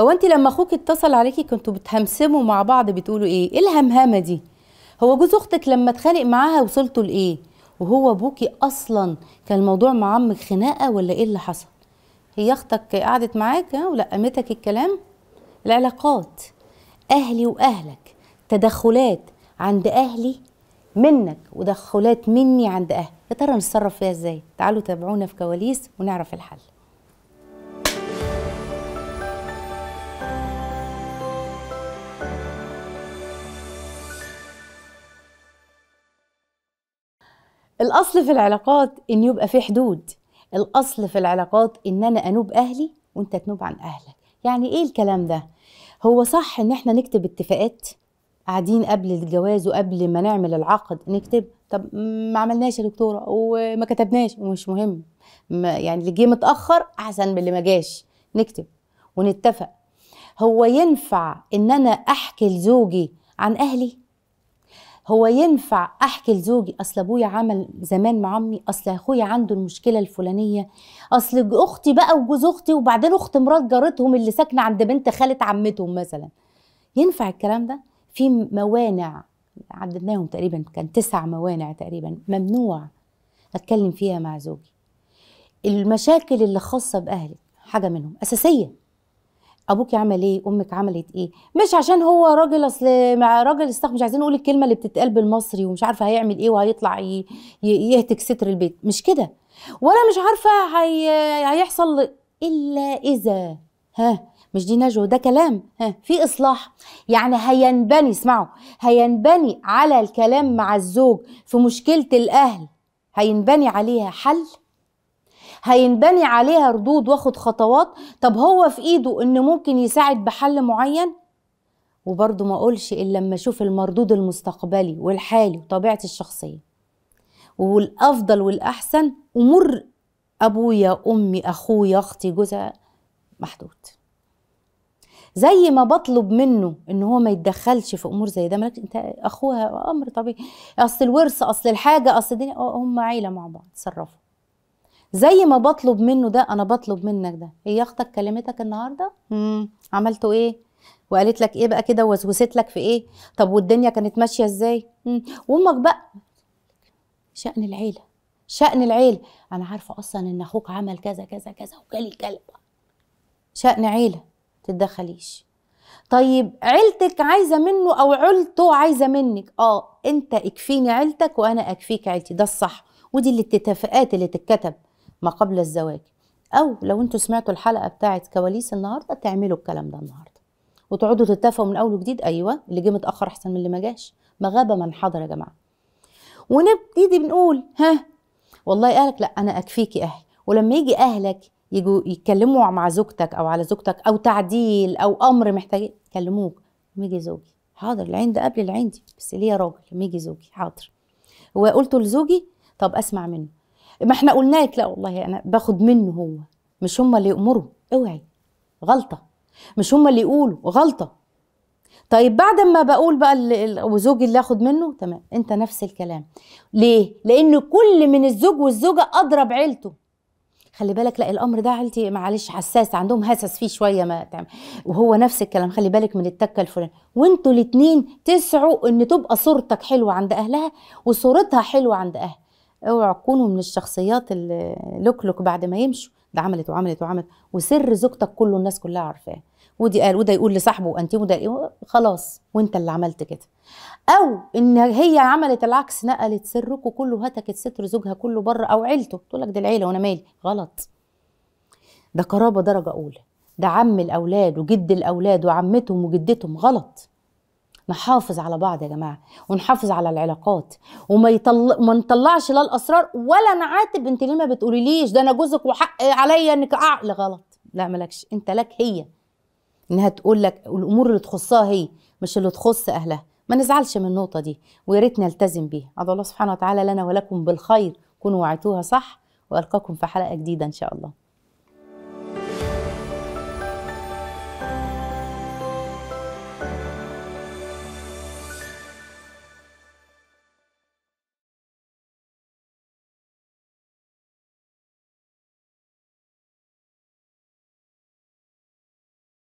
هو انت لما أخوك اتصل عليكي كنتوا بتهمسموا مع بعض بتقولوا إيه؟ إيه الهمهمة دي؟ هو جوز أختك لما اتخانق معاها وصلتوا لإيه؟ وهو أبوكي أصلا كان الموضوع مع عمك خناقة ولا إيه اللي حصل؟ هي أختك قعدت معاك ولقمتك الكلام؟ العلاقات. أهلي وأهلك. تدخلات عند أهلي منك ودخلات مني عند أهلي يا ترى نتصرف فيها إزاي؟ تعالوا تابعونا في كواليس ونعرف الحل. الأصل في العلاقات إن يبقى في حدود. الأصل في العلاقات إن أنا أنوب أهلي وأنت تنوب عن أهلك. يعني إيه الكلام ده؟ هو صح إن إحنا نكتب اتفاقات قاعدين قبل الجواز وقبل ما نعمل العقد نكتب طب ما عملناش يا دكتورة وما كتبناش ومش مهم. ما يعني اللي جه متأخر أحسن من اللي ما جاش. نكتب ونتفق. هو ينفع إن أنا أحكي لزوجي عن أهلي؟ هو ينفع أحكي لزوجي أصل أبويا عمل زمان مع أمي أصل أخويا عنده المشكلة الفلانية. أصل أختي بقى وجوز أختي وبعدين أخت مرات جارتهم اللي ساكنة عند بنت خالة عمتهم مثلا. ينفع الكلام ده؟ في موانع عددناهم تقريبا كان تسع موانع تقريبا ممنوع أتكلم فيها مع زوجي. المشاكل اللي خاصة باهلك حاجة منهم أساسية. أبوك عمل إيه؟ أمك عملت إيه؟ مش عشان هو راجل أصل مع راجل استخ مش عايزين نقول الكلمة اللي بتتقال بالمصري ومش عارفة هيعمل إيه وهيطلع. يهتك ستر البيت. مش كده. ولا مش عارفة هي... هيحصل إلا إذا. ها؟ مش دي نجوى ده كلام. ها؟ في إصلاح. يعني هينبني اسمعوا هينبني على الكلام مع الزوج في مشكلة الأهل. هينبني عليها حل؟ هينبني عليها ردود واخد خطوات؟ طب هو في إيده ان ممكن يساعد بحل معين؟ وبرضه ما أقولش إلا لما أشوف المردود المستقبلي والحالي وطبيعتي الشخصية. والأفضل والأحسن امور أبويا أمي أخويا أختي جوزها محدود. زي ما بطلب منه إن هو ما يتدخلش في أمور زي ده مالك أنت أخوها أمر طبيعي. أصل الورث أصل الحاجة أصل الدنيا هم عيلة مع بعض تصرفوا. زي ما بطلب منه ده أنا بطلب منك ده. هي أختك كلمتك النهارده؟ امم عملتوا إيه؟ وقالت لك إيه بقى كده؟ ووسوست لك في إيه؟ طب والدنيا كانت ماشية إزاي. وأمك بقى؟ شأن العيلة. شأن العيلة. أنا عارفة أصلا إن أخوك عمل كذا كذا كذا وجالي كلب شأن عيلة. تتدخليش. طيب عيلتك عايزة منه أو عيلته عايزة منك؟ آه أنت اكفيني عيلتك وأنا أكفيك عيلتي. ده الصح. ودي الاتفاقات اللي تتكتب. ما قبل الزواج. أو لو أنتوا سمعتوا الحلقة بتاعت كواليس النهارده تعملوا الكلام ده النهارده. وتقعدوا تتفقوا من أول وجديد. أيوه اللي جه متأخر أحسن من اللي ما جاش. ما غاب من حضر يا جماعة. ونبتدي بنقول ها والله اهلك لا أنا أكفيكي أهلي ولما يجي أهلك يجوا يتكلموا مع زوجتك أو على زوجتك أو تعديل أو أمر محتاج يكلموك لما يجي زوجي حاضر العين ده قبل العين دي. بس ليه يا راجل؟ لما يجي زوجي حاضر. وقلته لزوجي طب أسمع منه. ما إحنا قلنا لك لا والله أنا باخد منه هو. مش هم اللي يأمروا. أوعي. غلطة. مش هم اللي يقولوا. غلطة. طيب بعد ما بقول بقى وزوجي اللي آخد منه تمام. أنت نفس الكلام. ليه؟ لأن كل من الزوج والزوجة أضرب عيلته. خلي بالك لا الأمر ده عيلتي معلش حساس عندهم هسس فيه شوية ما تعمل. وهو نفس الكلام. خلي بالك من التكة الفلانية. وانتوا الاثنين تسعوا إن تبقى صورتك حلوة عند أهلها وصورتها حلوة عند أهل اوعوا تكونوا من الشخصيات اللي لوك بعد ما يمشوا. ده عملت وعملت وعملت. وسر زوجتك كله الناس كلها عارفاه. ودي قال وده يقول لصاحبه انت وده خلاص وأنت اللي عملت كده. أو إن هي عملت العكس نقلت سرك وكله هتكت ستر زوجها كله بره أو عيلته. تقول لك دي العيلة وأنا مالي. غلط. ده قرابة درجة أولى. ده عم الأولاد وجد الأولاد وعمتهم وجدتهم. غلط. نحافظ على بعض يا جماعة ونحافظ على العلاقات. وما يطل... ما نطلعش لا الأسرار ولا نعاتب. انت ليه ما بتقوليليش؟ ده أنا جوزك وحق عليا إنك عقل غلط. لا مالكش. انت لك هي. إنها تقول لك الأمور اللي تخصها هي مش اللي تخص أهلها. ما نزعلش من النقطة دي. ويا ريت نلتزم بيها. ادعو الله سبحانه وتعالى لنا ولكم بالخير. كونوا وعيتوها صح وألقاكم في حلقة جديدة إن شاء الله.